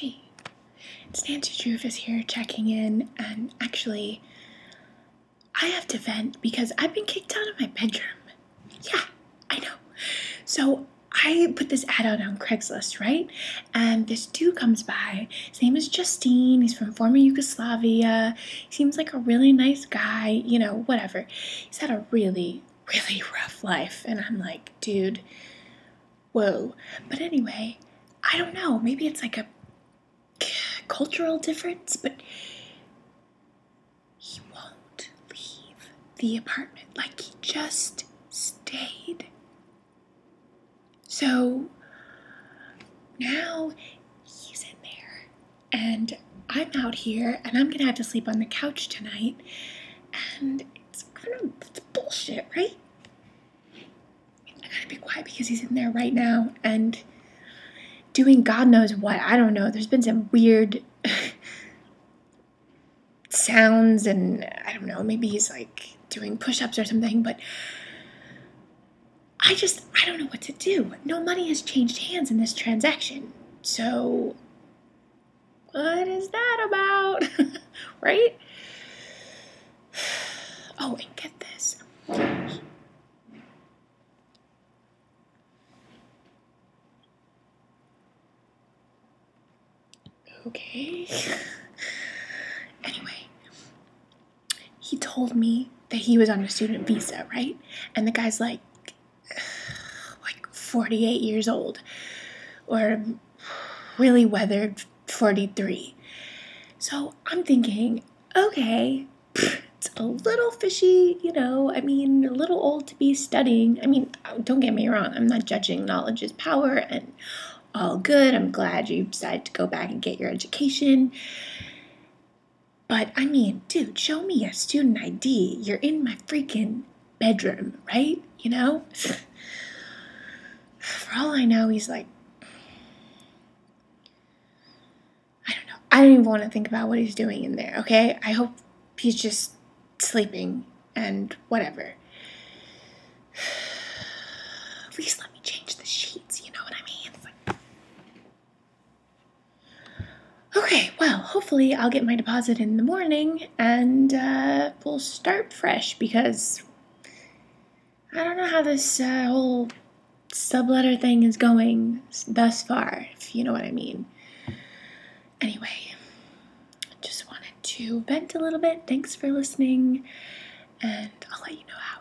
Hey, it's Nancy Drewfus here checking in, and actually, I have to vent because I've been kicked out of my bedroom. Yeah, I know. So I put this ad out on Craigslist, right? And this dude comes by. His name is Justine. He's from former Yugoslavia. He seems like a really nice guy, you know, whatever. He's had a really, really rough life. And I'm like, dude, whoa. But anyway, I don't know. Maybe it's like a cultural difference, but he won't leave the apartment. Like he just stayed. So now he's in there, and I'm out here, and I'm gonna have to sleep on the couch tonight. And it's kind of it's bullshit, right? I gotta be quiet because he's in there right now, and doing God knows what. I don't know. There's been some weird sounds, and I don't know. Maybe he's like doing push ups or something, but I just, I don't know what to do. No money has changed hands in this transaction. So, what is that about? right? Oh, and get this. Okay. anyway, he told me that he was on a student visa, right? And the guy's like, like 48 years old, or really weathered 43. So I'm thinking, okay, it's a little fishy, you know. I mean, a little old to be studying. I mean, don't get me wrong, I'm not judging knowledge is power and all good. I'm glad you decided to go back and get your education. But I mean, dude, show me a student ID. You're in my freaking bedroom, right? You know? For all I know, he's like, I don't know. I don't even want to think about what he's doing in there, okay? I hope he's just sleeping and whatever. At least let me change the sheets, you know what I mean? It's like- Okay, well, hopefully I'll get my deposit in the morning and uh, we'll start fresh because I don't know how this uh, whole subletter thing is going thus far, if you know what I mean. Anyway, just wanted to vent a little bit. Thanks for listening, and I'll let you know how